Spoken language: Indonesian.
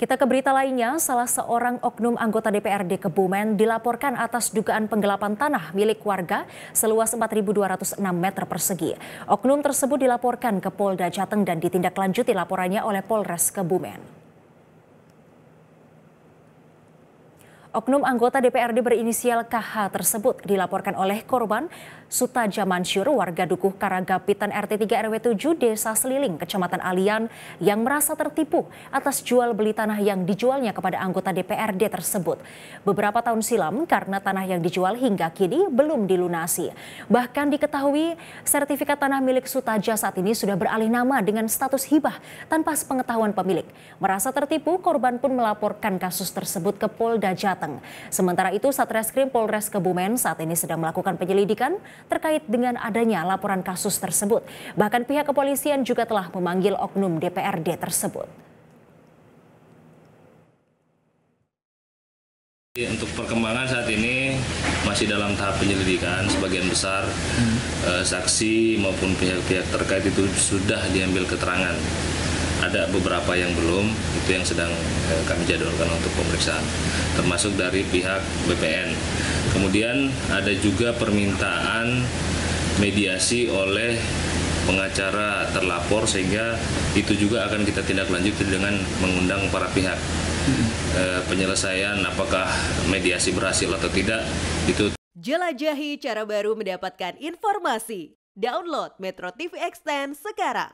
Kita ke berita lainnya, salah seorang oknum anggota DPRD Kebumen dilaporkan atas dugaan penggelapan tanah milik warga seluas 4.206 meter persegi. Oknum tersebut dilaporkan ke Polda Jateng dan ditindaklanjuti laporannya oleh Polres Kebumen. Oknum anggota DPRD berinisial KH tersebut dilaporkan oleh korban Sutaja Mansyur, warga Dukuh Karagapitan RT 3 RW 7 Desa Seliling, Kecamatan Alian, yang merasa tertipu atas jual beli tanah yang dijualnya kepada anggota DPRD tersebut. Beberapa tahun silam karena tanah yang dijual hingga kini belum dilunasi. Bahkan diketahui sertifikat tanah milik Sutaja saat ini sudah beralih nama dengan status hibah tanpa sepengetahuan pemilik. Merasa tertipu, korban pun melaporkan kasus tersebut ke Polda Jateng. Jateng. Sementara itu, Satreskrim Polres Kebumen saat ini sedang melakukan penyelidikan terkait dengan adanya laporan kasus tersebut. Bahkan pihak kepolisian juga telah memanggil oknum DPRD tersebut. Untuk perkembangan saat ini masih dalam tahap penyelidikan, sebagian besar hmm. eh, saksi maupun pihak-pihak terkait itu sudah diambil keterangan ada beberapa yang belum itu yang sedang eh, kami jadwalkan untuk pemeriksaan termasuk dari pihak BPN kemudian ada juga permintaan mediasi oleh pengacara terlapor sehingga itu juga akan kita tindak lanjuti dengan mengundang para pihak. E, penyelesaian apakah mediasi berhasil atau tidak itu jelajahi cara baru mendapatkan informasi. Download Metro TV Extend sekarang